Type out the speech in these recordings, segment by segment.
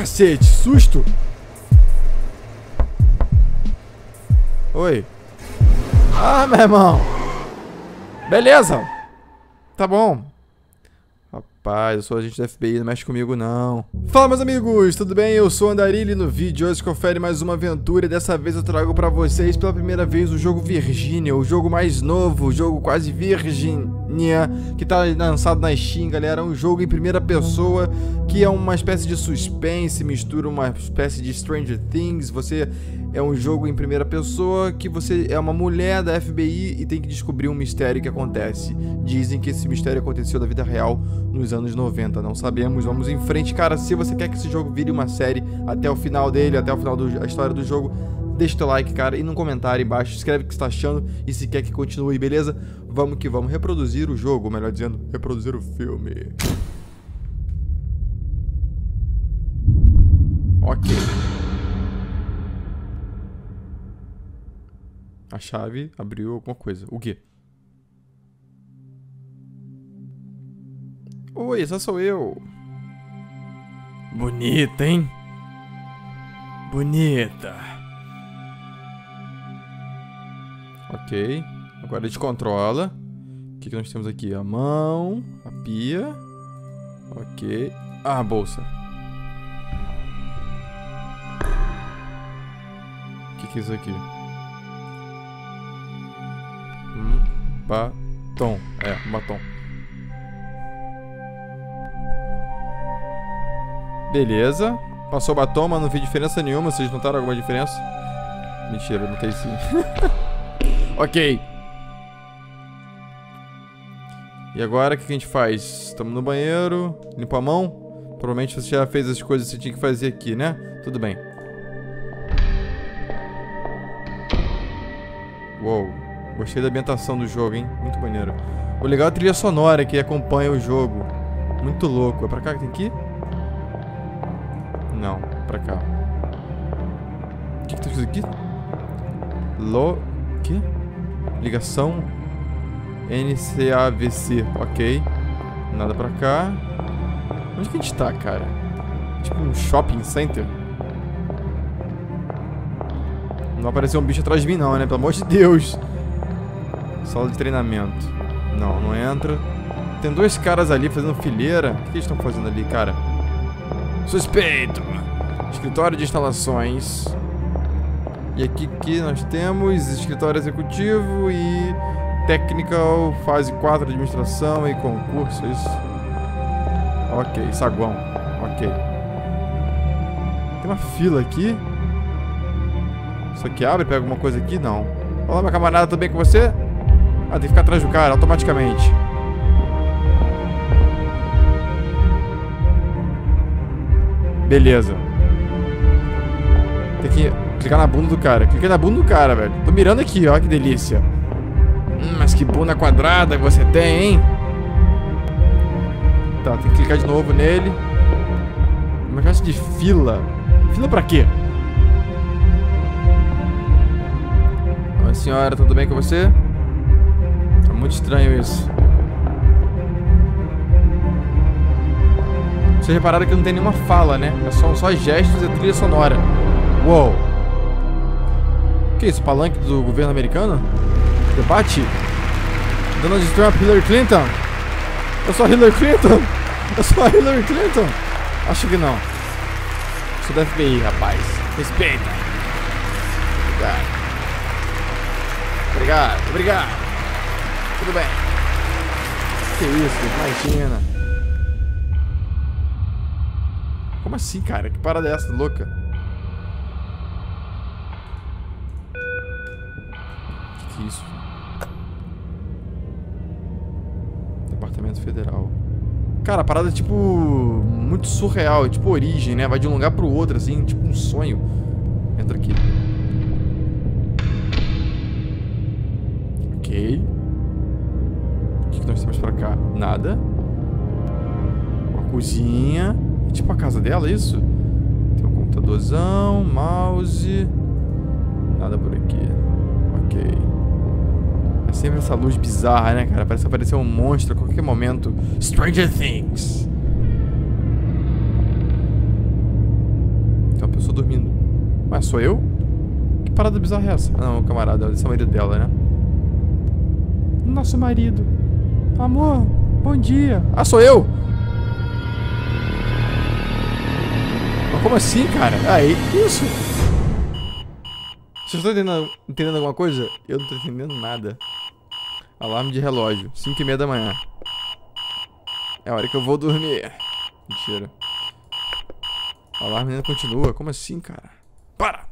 cacete, susto! Oi. Ah, meu irmão. Beleza. Tá bom. Rapaz, eu sou agente da FBI, não mexe comigo não. Fala meus amigos, tudo bem? Eu sou o Andarilho e no vídeo hoje confere mais uma aventura e dessa vez eu trago pra vocês pela primeira vez o jogo Virginia, o jogo mais novo, o jogo quase Virginia, que tá lançado na Steam, galera. Um jogo em primeira pessoa que é uma espécie de suspense, mistura uma espécie de Stranger Things, você é um jogo em primeira pessoa que você é uma mulher da FBI e tem que descobrir um mistério que acontece. Dizem que esse mistério aconteceu da vida real nos anos 90, não sabemos. Vamos em frente, cara. Se você quer que esse jogo vire uma série até o final dele, até o final da história do jogo, deixa teu like, cara, e no comentário embaixo escreve o que você tá achando e se quer que continue, beleza? Vamos que vamos reproduzir o jogo, melhor dizendo, reproduzir o filme. Ok. A chave abriu alguma coisa. O quê? Oi, essa sou eu. Bonita, hein? Bonita. Ok. Agora a gente controla. O que, que nós temos aqui? A mão, a pia. Ok. Ah, a bolsa. O que, que é isso aqui? batom. É, batom. Beleza. Passou batom, mas não vi diferença nenhuma. Vocês notaram alguma diferença? Mentira, não tem sim. ok. E agora, o que a gente faz? Estamos no banheiro. Limpa a mão. Provavelmente você já fez as coisas que você tinha que fazer aqui, né? Tudo bem. Uou. Gostei da ambientação do jogo, hein? Muito maneiro. O legal é a trilha sonora que acompanha o jogo. Muito louco. É pra cá que tem que ir? Não, pra cá. O que que tá escrito aqui? Lo... Que? Ligação NCAVC. Ok. Nada pra cá. Onde que a gente tá, cara? Tipo um shopping center? Não apareceu um bicho atrás de mim não, né? Pelo amor de Deus. Sala de treinamento. Não, não entra. Tem dois caras ali fazendo fileira. O que eles estão fazendo ali, cara? Suspeito! Escritório de instalações. E aqui, aqui nós temos escritório executivo e technical, fase 4 administração e concursos. Ok, saguão. Ok. Tem uma fila aqui. Isso aqui abre, pega alguma coisa aqui? Não. Olá, meu camarada, tudo bem com você? Ah, tem que ficar atrás do cara automaticamente. Beleza. Tem que clicar na bunda do cara. Clica na bunda do cara, velho. Tô mirando aqui, ó. Que delícia. Hum, mas que bunda quadrada você tem, hein? Tá, tem que clicar de novo nele. Uma espécie de fila. Fila pra quê? Oi, senhora, tudo bem com você? muito estranho isso. Vocês repararam que não tem nenhuma fala, né? É só, gestos e trilha sonora. Uou. Que isso? Palanque do governo americano? Debate? Donald Trump, Hillary Clinton? Eu sou a Hillary Clinton? Eu sou a Hillary Clinton? Acho que não. Sou da FBI, rapaz. Respeita. Obrigado. Obrigado, obrigado. Tudo bem. Que isso, imagina. Como assim, cara? Que parada é essa, louca? Que que é isso? Departamento Federal. Cara, a parada é tipo muito surreal, é tipo origem, né? Vai de um lugar pro outro, assim, tipo um sonho. Entra aqui. Ok que nós temos pra cá? Nada. Uma cozinha. É tipo a casa dela, é isso? Tem um computadorzão, mouse. Nada por aqui. Ok. É sempre essa luz bizarra, né, cara? Parece aparecer um monstro a qualquer momento. Stranger Things. Ah, sou eu? Que parada bizarra é essa? Ah, não, camarada, esse é o marido dela, né? Nosso marido. Amor, bom dia. Ah, sou eu? Como assim, cara? Ah, que isso? Vocês estão entendendo, entendendo alguma coisa? Eu não tô entendendo nada. Alarme de relógio. 5 e meia da manhã. É a hora que eu vou dormir. Mentira. O alarme ainda continua. Como assim, cara? Para!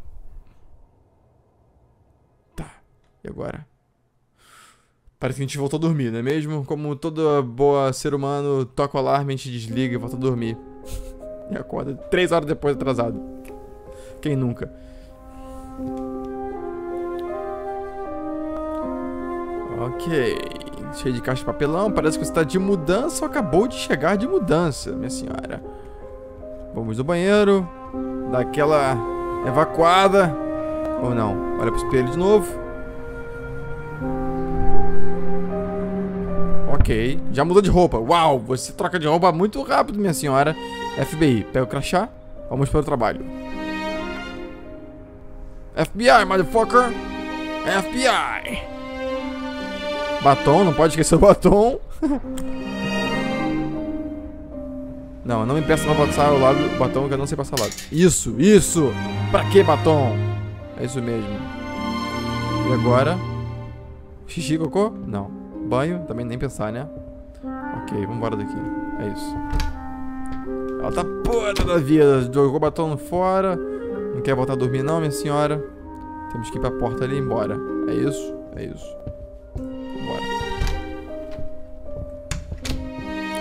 Tá. E agora? Parece que a gente voltou a dormir, não é mesmo? Como toda boa ser humano, toca o alarme, a gente desliga e volta a dormir. E acorda três horas depois atrasado. Quem nunca? Ok. Cheio de caixa de papelão. Parece que você está de mudança ou acabou de chegar de mudança, minha senhora. Vamos no banheiro. Dá aquela evacuada. Ou não. Olha pro espelho de novo. Ok. Já mudou de roupa. Uau, você troca de roupa muito rápido, minha senhora. FBI, pega o crachá. Vamos para o trabalho. FBI, motherfucker. FBI. Batom, não pode esquecer o batom. não, não me peça pra passar o lado do batom que eu não sei passar lado. Isso, isso. Pra que batom? É isso mesmo. E agora? Xixi, cocô? Não. Banho? Também nem pensar, né? Ok, vambora daqui. É isso. Ela tá puta da vida. Jogou batom fora. Não quer voltar a dormir não, minha senhora. Temos que ir pra porta ali e ir embora. É isso? É isso. Vambora.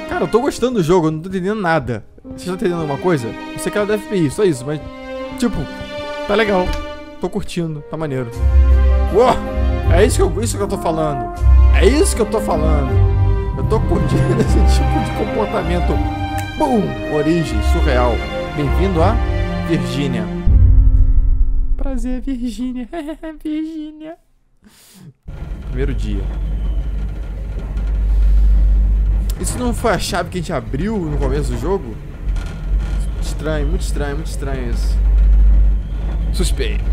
Cara, eu tô gostando do jogo. Eu não tô entendendo nada. Você tá entendendo alguma coisa? Eu sei que ela deve FBI, só isso. Mas, tipo, tá legal. Tô curtindo. Tá maneiro. Uou! É isso que eu, isso que eu tô falando. É isso que eu tô falando. Eu tô curtindo esse tipo de comportamento. Bum! Origem surreal. Bem-vindo a Virgínia. Prazer, Virgínia. Virgínia. Primeiro dia. Isso não foi a chave que a gente abriu no começo do jogo? Estranho, muito estranho, muito estranho isso. Suspeito.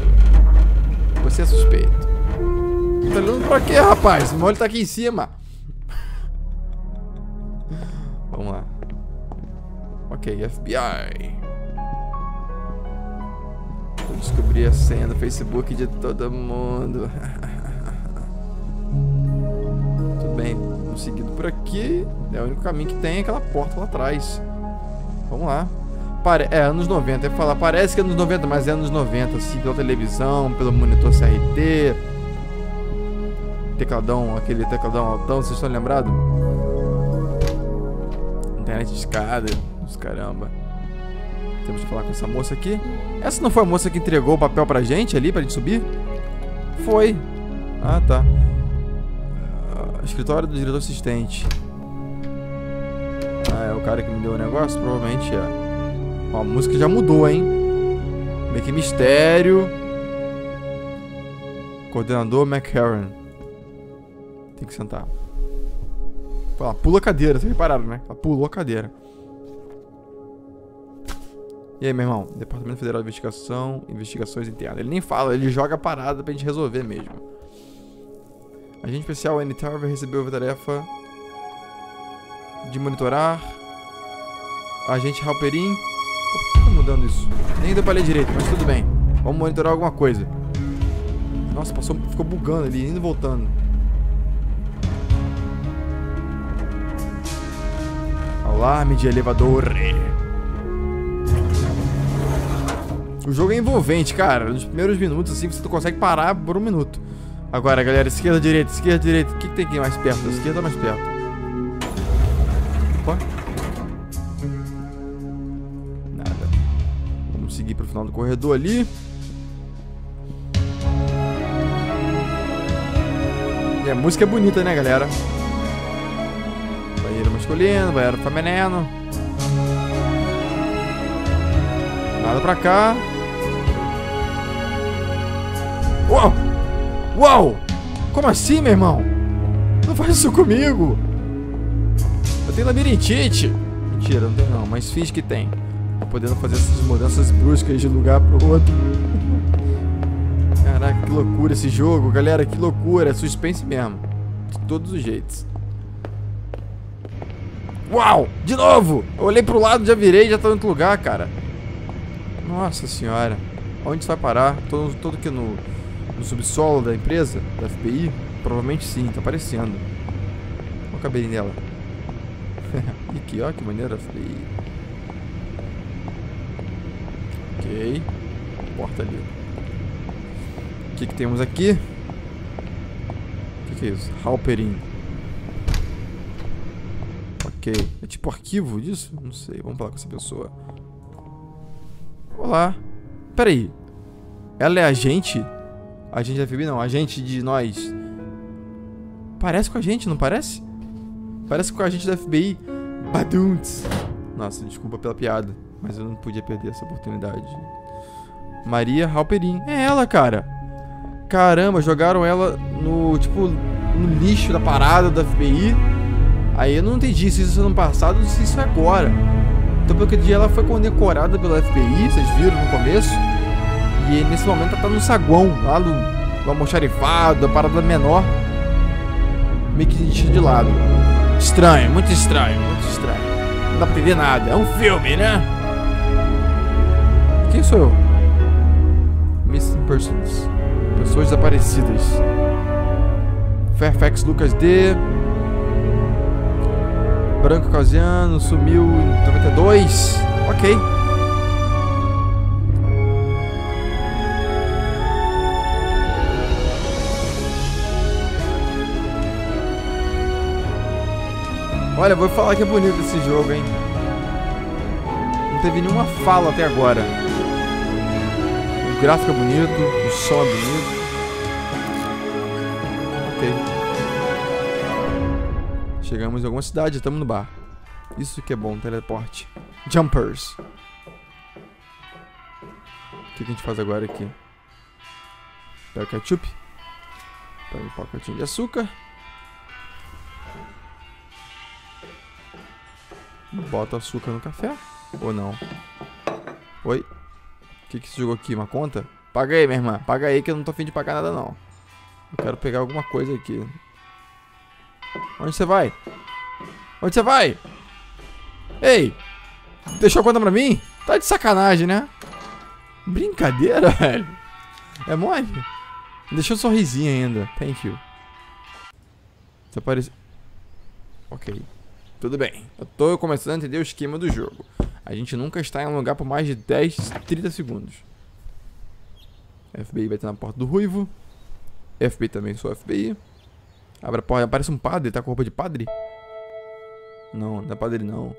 Você é suspeito. Tá olhando pra quê, rapaz? O molho tá aqui em cima. Vamos lá. Ok, FBI. Vou descobrir a senha do Facebook de todo mundo. Tudo bem, vamos seguindo por aqui. É o único caminho que tem, é aquela porta lá atrás. Vamos lá. Pare é, anos 90. Eu ia falar, parece que é anos 90, mas é anos 90, assim, pela televisão, pelo monitor CRT. Tecladão, aquele tecladão altão, vocês estão lembrados? Internet de escada, caramba. Temos que falar com essa moça aqui. Essa não foi a moça que entregou o papel pra gente ali, pra gente subir? Foi. Ah, tá. Uh, escritório do diretor assistente. Ah, é o cara que me deu o negócio? Provavelmente é. Ó, a música já mudou, hein? Meio que mistério. Coordenador McCarran. Tem que sentar. Ela pula a cadeira, vocês repararam, né? Ela pulou a cadeira. E aí, meu irmão? Departamento Federal de Investigação, Investigações Internas. Ele nem fala, ele joga a parada pra gente resolver mesmo. Agente especial Andy Tarver recebeu a tarefa de monitorar. Agente Halperin. Por que tá mudando isso? Nem deu pra ler direito, mas tudo bem. Vamos monitorar alguma coisa. Nossa, passou, ficou bugando ali, indo e voltando. Alarme de elevador. O jogo é envolvente, cara. Nos primeiros minutos, assim, você consegue parar por um minuto. Agora, galera, esquerda, direita, esquerda, direita. O que, que tem aqui mais perto? esquerda mais perto? Opa. Nada. Vamos seguir pro final do corredor ali. E a música é bonita, né, galera? Banheiro masculino, banheiro feminino. Nada pra cá. Uau! Uau! Como assim, meu irmão? Não faz isso comigo! Eu tenho labirintite! Mentira, não tem não, mas finge que tem. podendo fazer essas mudanças bruscas de lugar pro outro. Caraca, que loucura esse jogo, galera, que loucura. É suspense mesmo. De todos os jeitos. Uau! De novo! Eu olhei pro lado, já virei, já tá em outro lugar, cara. Nossa senhora. Onde isso vai parar? Todo, todo aqui no, subsolo da empresa, da FBI? Provavelmente sim, tá aparecendo. Olha o cabelinho dela. e aqui, ó, que maneira, FBI. Ok. Porta ali. O que, que temos aqui? O que, que é isso? Halperin. Ok. É tipo arquivo disso? Não sei. Vamos falar com essa pessoa. Olá. Pera aí. Ela é agente? Agente da FBI? Não. Agente de nós. Parece com a gente, não parece? Parece com a gente da FBI. Baduntz. Nossa, desculpa pela piada. Mas eu não podia perder essa oportunidade. Maria Halperin. É ela, cara. Caramba, jogaram ela no, tipo, no lixo da parada da FBI. Aí eu não entendi se isso é no passado ou se isso é agora. Então, pelo que dia ela foi condecorada pela FBI, vocês viram no começo. E nesse momento ela tá no saguão, lá no, no almoxarifado, a parada menor. Meio que deixa de lado. Estranho, muito estranho, muito estranho. Não dá pra entender nada. É um filme, né? Quem sou eu? Missing Persons. Pessoas desaparecidas. Fairfax Lucas D. Branco Causiano sumiu em 92. Ok. Olha, vou falar que é bonito esse jogo, hein? Não teve nenhuma fala até agora. O gráfico é bonito, o som é bonito. Ok. Chegamos em alguma cidade, estamos no bar. Isso que é bom, teleporte. Jumpers. O que, a gente faz agora aqui? Pega o ketchup. Pega um pacotinho de açúcar. Bota açúcar no café. Ou não? Oi? O que, que você jogou aqui? Uma conta? Paga aí, minha irmã. Paga aí que eu não tô afim de pagar nada, não. Eu quero pegar alguma coisa aqui. Onde você vai? Onde você vai? Ei! Deixou a conta pra mim? Tá de sacanagem, né? Brincadeira, velho. É mole? Deixou um sorrisinho ainda. Thank you. Desapareceu. Ok. Tudo bem. Eu tô começando a entender o esquema do jogo. A gente nunca está em um lugar por mais de 10, 30 segundos. FBI vai estar na porta do Ruivo. FBI também sou FBI. Abre a porta, aparece um padre, tá com roupa de padre? Não, não é padre não.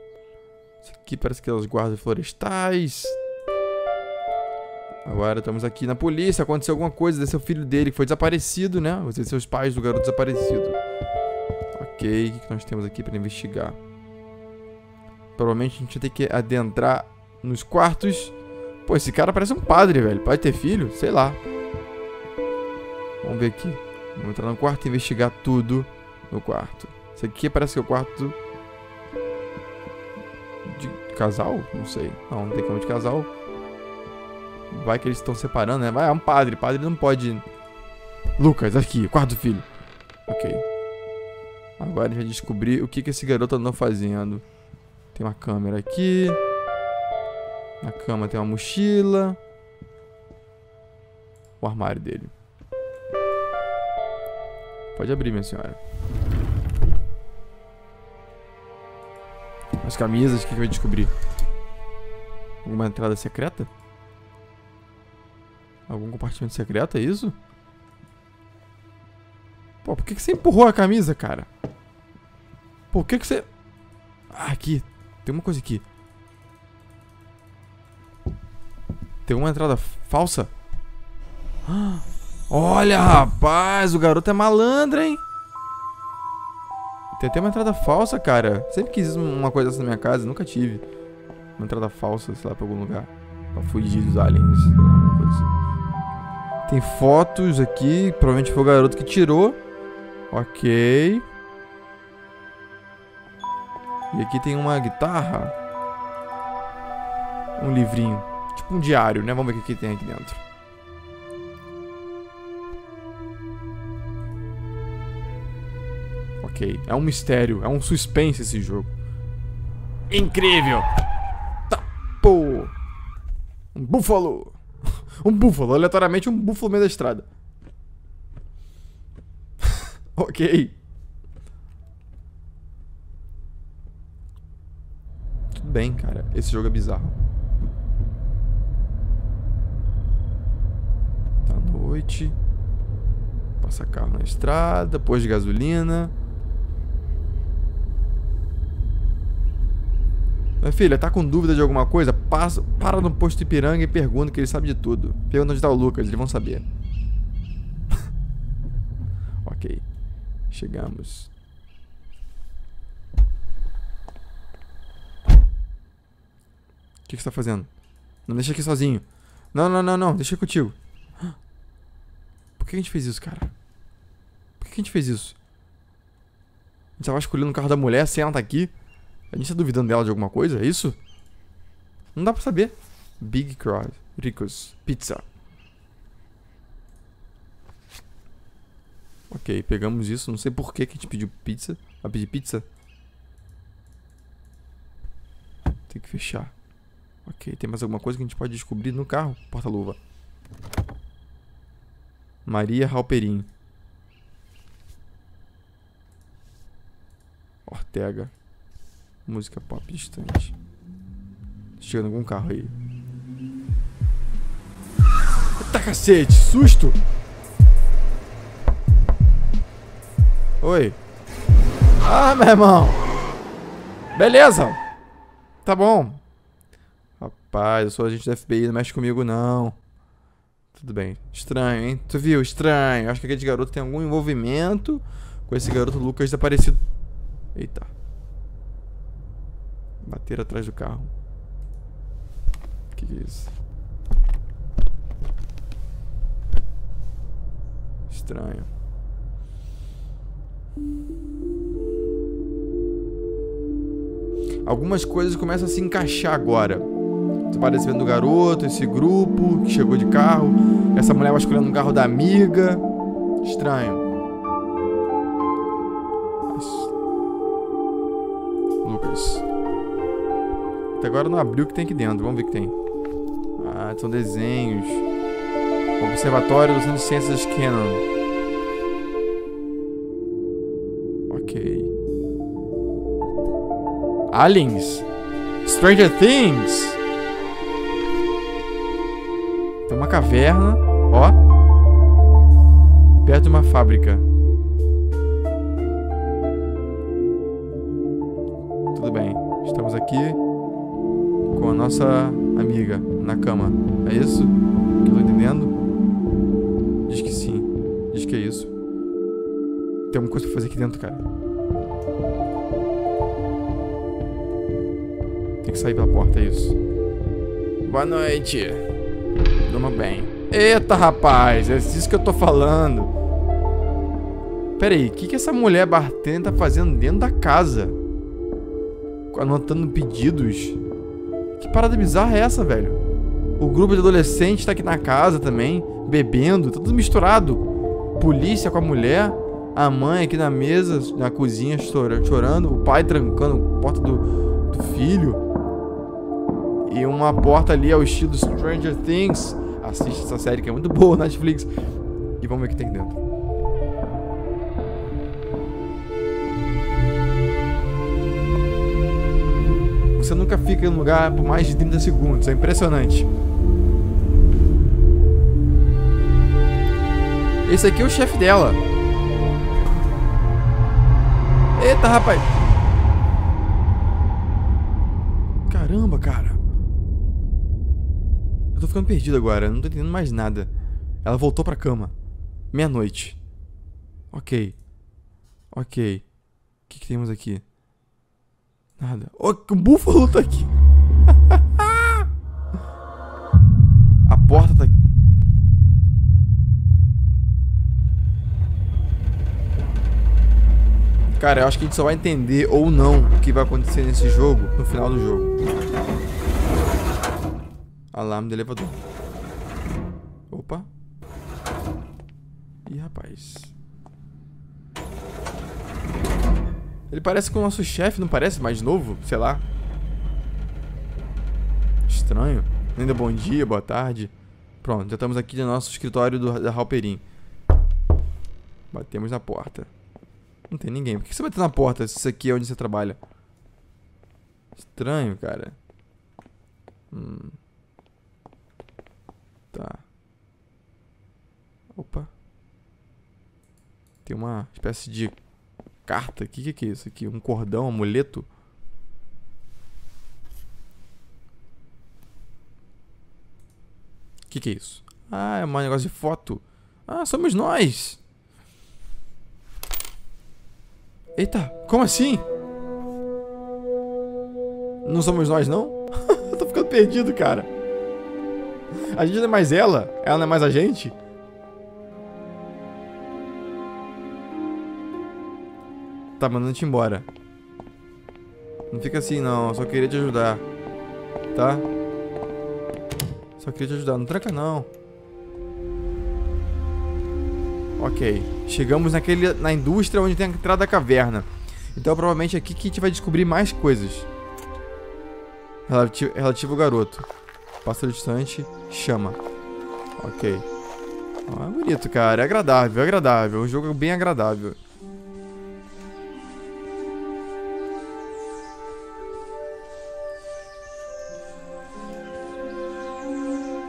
Isso aqui parece que é os guardas florestais. Agora estamos aqui na polícia. Aconteceu alguma coisa desse filho dele que foi desaparecido, né? Os seus pais do garoto desaparecido. Ok, o que nós temos aqui para investigar? Provavelmente a gente vai ter que adentrar nos quartos. Pô, esse cara parece um padre, velho. Pode ter filho? Sei lá. Vamos ver aqui. Vamos entrar no quarto e investigar tudo no quarto. Esse aqui parece que é o quarto de casal? Não sei. Não, não tem como de casal. Vai que eles estão separando, né? Vai, é um padre. Padre não pode... Lucas, aqui, quarto filho. Ok. Agora a gente vai descobrir o que, que esse garoto andou fazendo. Tem uma câmera aqui. Na cama tem uma mochila. O armário dele. Pode abrir, minha senhora. As camisas, o que, que vai descobrir? Alguma entrada secreta? Algum compartimento secreto, é isso? Pô, por que, que você empurrou a camisa, cara? Por que, que você... Ah, aqui. Tem uma coisa aqui. Tem uma entrada falsa? Olha, rapaz, o garoto é malandro, hein? Tem até uma entrada falsa, cara. Sempre quis uma coisa dessa na minha casa, nunca tive. Uma entrada falsa, sei lá, pra algum lugar. Pra fugir dos aliens. Assim. Tem fotos aqui. Provavelmente foi o garoto que tirou. Ok. E aqui tem uma guitarra. Um livrinho. Tipo um diário, né? Vamos ver o que, tem aqui dentro. Ok. É um mistério. É um suspense esse jogo. Incrível! Tá, pô! Um búfalo! Um búfalo, aleatoriamente um búfalo no meio da estrada. Ok. Tudo bem, cara. Esse jogo é bizarro. Tá noite. Passa carro na estrada, pôs de gasolina. Minha filha, tá com dúvida de alguma coisa? Passa, para no posto Ipiranga e pergunta, que ele sabe de tudo. Pergunta onde tá o Lucas, eles vão saber. ok. Chegamos. O que, você tá fazendo? Não deixa aqui sozinho. Não, não, não, não. Deixa contigo. Por que a gente fez isso, cara? Por que a gente fez isso? A gente tava escolhendo o carro da mulher sem ela tá aqui. A gente tá duvidando dela de alguma coisa, é isso? Não dá pra saber. Big Cross, Ricos, Pizza. Ok, pegamos isso. Não sei por que, que a gente pediu pizza. Vai pedir pizza? Tem que fechar. Ok, tem mais alguma coisa que a gente pode descobrir no carro? Porta-luva. Maria Halperin. Ortega. Música pop distante. Chegando algum carro aí. Eita cacete, susto! Oi. Ah, meu irmão. Beleza. Tá bom. Rapaz, eu sou agente da FBI, não mexe comigo não. Tudo bem. Estranho, hein? Tu viu? Estranho. Acho que aquele garoto tem algum envolvimento com esse garoto Lucas desaparecido. Eita. Bater atrás do carro. O que, que é isso? Estranho. Algumas coisas começam a se encaixar agora. Tô parecendo do garoto, esse grupo que chegou de carro. Essa mulher vasculhando o carro da amiga. Estranho. Lucas. Até agora não abriu o que tem aqui dentro. Vamos ver o que tem. Ah, são desenhos. Observatório do Centro de Ciências Canon. Aliens. Stranger Things. Tem uma caverna. Ó. Perto de uma fábrica. Tudo bem. Estamos aqui com a nossa amiga na cama. É isso? Que eu tô entendendo? Diz que sim. Diz que é isso. Tem alguma coisa pra fazer aqui dentro, cara. Que sair pela porta, é isso. Boa noite. Durma bem. Eita, rapaz. É isso que eu tô falando. Pera aí, o que, que essa mulher bartender tá fazendo dentro da casa? Anotando pedidos. Que parada bizarra é essa, velho? O grupo de adolescentes tá aqui na casa também, bebendo, tá tudo misturado. Polícia com a mulher, a mãe aqui na mesa, na cozinha chorando, o pai trancando a porta do, do filho. E uma porta ali ao estilo Stranger Things. Assiste essa série que é muito boa, Netflix. E vamos ver o que tem dentro. Você nunca fica em um lugar por mais de 30 segundos. É impressionante. Esse aqui é o chefe dela. Eita, rapaz. Caramba, cara. Eu tô ficando perdido agora. Não tô entendendo mais nada. Ela voltou pra cama. Meia-noite. Ok. Ok. O que, que temos aqui? Nada. Oh, o búfalo tá aqui. A porta tá aqui. Cara, eu acho que a gente só vai entender ou não o que vai acontecer nesse jogo no final do jogo. Alarme do elevador. Opa. Ih, rapaz. Ele parece com o nosso chefe, não parece? Mais novo? Sei lá. Estranho. Ainda bom dia, boa tarde. Pronto, já estamos aqui no nosso escritório do, da Halperin. Batemos na porta. Não tem ninguém. Por que você bateu na porta se isso aqui é onde você trabalha? Estranho, cara. Hum. Tá. Opa. Tem uma espécie de carta. O que, que é isso aqui? Um cordão, um amuleto? O que, que é isso? Ah, é um negócio de foto. Ah, somos nós. Eita, como assim? Não somos nós, não? Eu tô ficando perdido, cara. A gente não é mais ela? Ela não é mais a gente? Tá mandando te embora. Não fica assim, não. Só queria te ajudar. Tá? Só queria te ajudar. Não tranca, não. Ok. Chegamos naquele, na indústria onde tem a entrada da caverna. Então provavelmente é aqui que a gente vai descobrir mais coisas. Relativo, relativo ao garoto. Pássaro distante, chama. Ok. É bonito, cara. É agradável, é agradável. Um jogo bem agradável.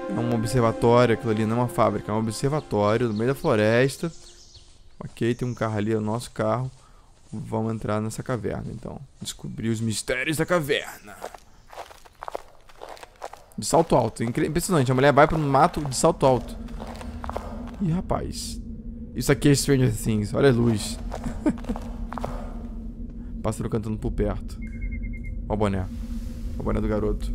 É um observatório, aquilo ali não é uma fábrica, é um observatório no meio da floresta. Ok, tem um carro ali, é o nosso carro. Vamos entrar nessa caverna, então. Descobrir os mistérios da caverna. De salto alto. Impressionante. A mulher vai pro mato de salto alto. Ih, rapaz. Isso aqui é Stranger Things. Olha a luz. Pássaro cantando por perto. Olha o boné. Olha o boné do garoto.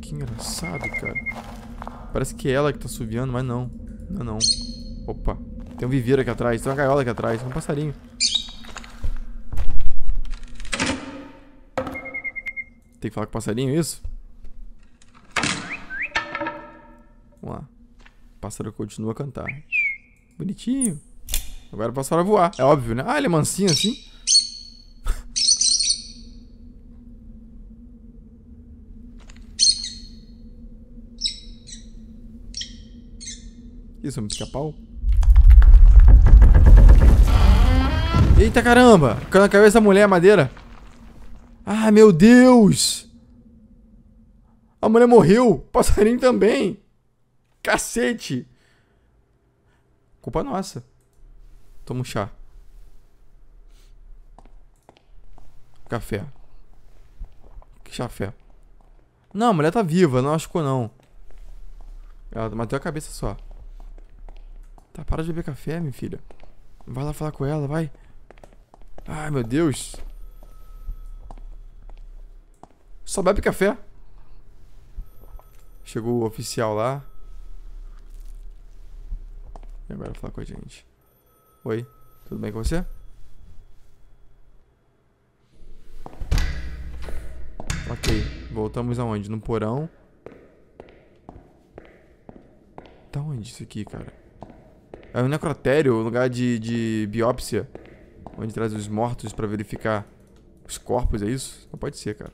que engraçado, cara. Parece que é ela que tá subiando, mas não. Não, não. Opa. Tem um viveiro aqui atrás. Tem uma gaiola aqui atrás. Tem um passarinho. Tem que falar com o passarinho, isso? Vamos lá. O pássaro continua a cantar. Bonitinho. Agora o pássaro voar. É óbvio, né? Ah, ele é mansinho assim. Isso, um pica-pau? Eita caramba! Caiu na cabeça da mulher, madeira. Ah, meu Deus! A mulher morreu! Passarinho também! Cacete! Culpa nossa. Toma um chá. Café. Que chafé? Não, a mulher tá viva, não acho que não. Ela bateu a cabeça só. Tá, para de beber café, minha filha. Vai lá falar com ela, vai. Ai, meu Deus. Só bebe café. Chegou o oficial lá. E agora falar com a gente. Oi, tudo bem com você? Ok, voltamos aonde? No porão. Tá onde isso aqui, cara? É um necrotério, um lugar de, de biópsia. Onde traz os mortos pra verificar os corpos, é isso? Não pode ser, cara.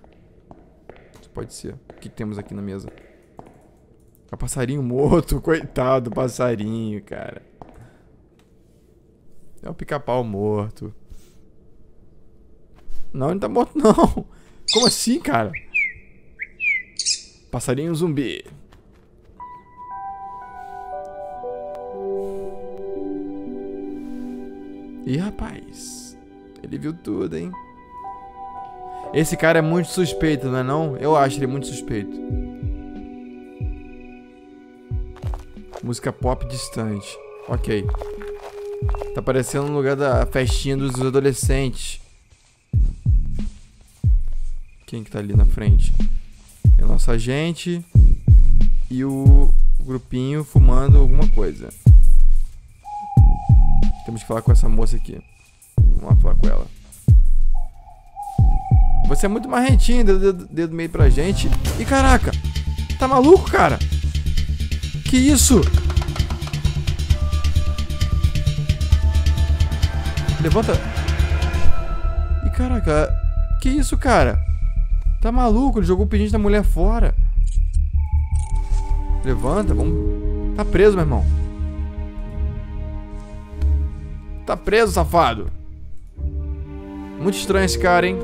Isso pode ser. O que temos aqui na mesa? É um passarinho morto, coitado passarinho, cara. É um pica-pau morto. Não, ele tá morto não. Como assim, cara? Passarinho zumbi. Ih, rapaz. Ele viu tudo, hein? Esse cara é muito suspeito, não é não? Eu acho ele muito suspeito. Música pop distante. Ok. Tá parecendo no lugar da festinha dos adolescentes. Quem que tá ali na frente? É o nosso agente e o grupinho fumando alguma coisa. Temos que falar com essa moça aqui. Vamos lá falar com ela. Você é muito marrentinho, deu dedo, dedo meio pra gente. E caraca, tá maluco, cara? Que isso? Levanta. E caraca, que isso, cara? Tá maluco? Ele jogou o pedinte da mulher fora. Levanta, vamos. Tá preso, meu irmão. Tá preso, safado. Muito estranho esse cara, hein?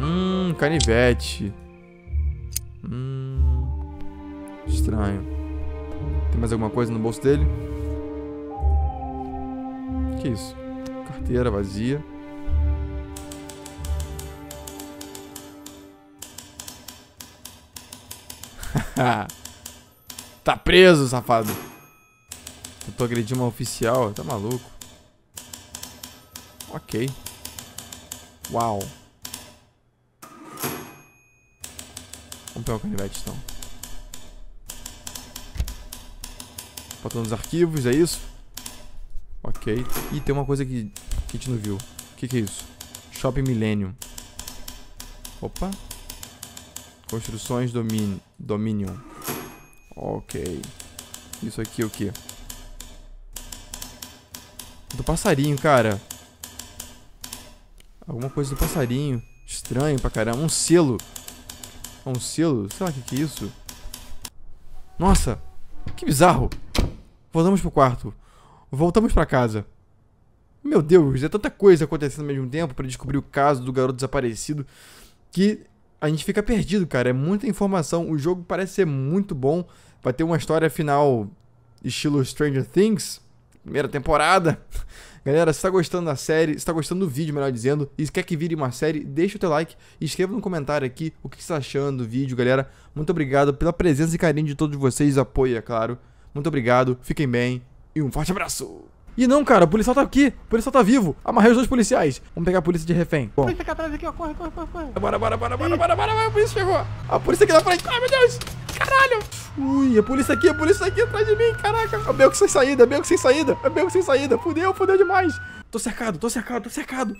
Hum, canivete. Hum. Estranho. Tem mais alguma coisa no bolso dele? Que isso? Carteira vazia. tá preso, safado. Tentou agredir uma oficial, tá maluco. Ok. Uau. Vamos pegar o canivete então. Botando nos arquivos, é isso? Ok. Ih, tem uma coisa que, que a gente não viu. O que, que é isso? Shopping Millennium. Opa. Construções Domin Dominion. Ok. Isso aqui é o que? Do passarinho, cara. Alguma coisa do passarinho. Estranho pra caramba. Um selo. Um selo? Sei lá o que, que é isso. Nossa. Que bizarro. Voltamos pro quarto. Voltamos pra casa. Meu Deus, é tanta coisa acontecendo ao mesmo tempo para descobrir o caso do garoto desaparecido que a gente fica perdido, cara. É muita informação. O jogo parece ser muito bom. Vai ter uma história final estilo Stranger Things, primeira temporada. Galera, se tá gostando da série, se tá gostando do vídeo, melhor dizendo, e quer que vire uma série, deixa o teu like e escreva no comentário aqui o que você tá achando do vídeo, galera. Muito obrigado pela presença e carinho de todos vocês, apoio, é claro. Muito obrigado, fiquem bem e um forte abraço! E não, cara, o policial tá aqui. O policial tá vivo. Amarrei os dois policiais. Vamos pegar a polícia de refém. Bom. Polícia aqui atrás aqui, ó. Corre, corre, corre, corre. Bora, bora, bora, bora, bora, bora, bora. A polícia chegou. A polícia aqui na frente. Ai, meu Deus. Caralho. Ui, a polícia aqui, a polícia aqui atrás de mim. Caraca. É beco sem saída, é beco sem saída. É beco sem saída. Fudeu, fudeu demais. Tô cercado, tô cercado, tô cercado.